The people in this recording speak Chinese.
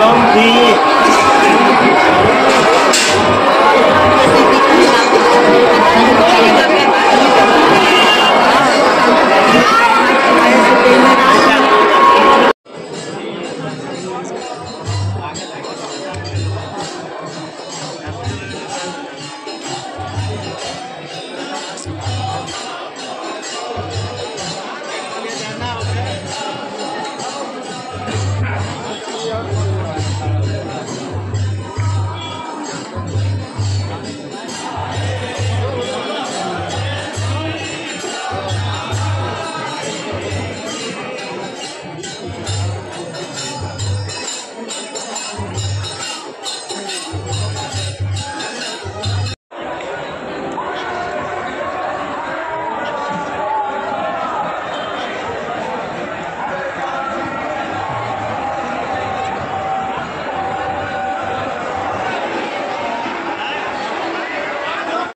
龙迪